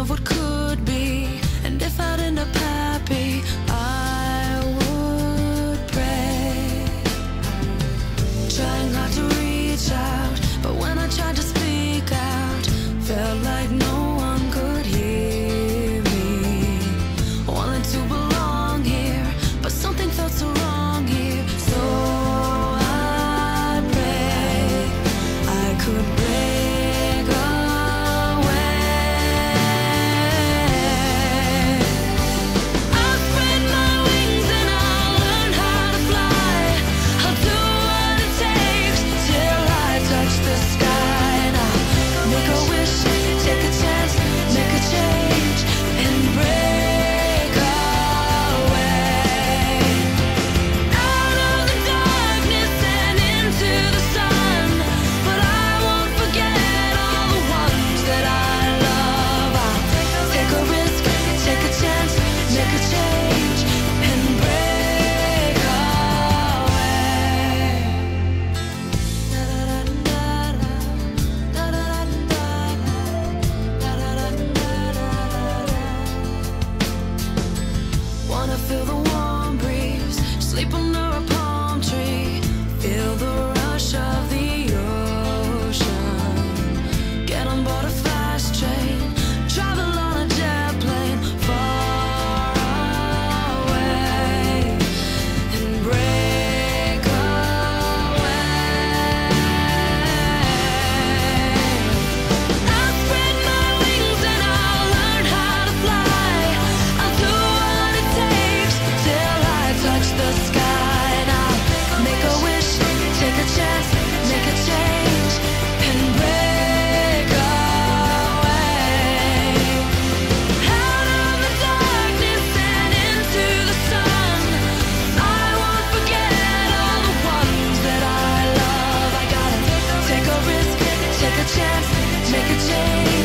of what could be, and if I'd end up happy. Feel the change.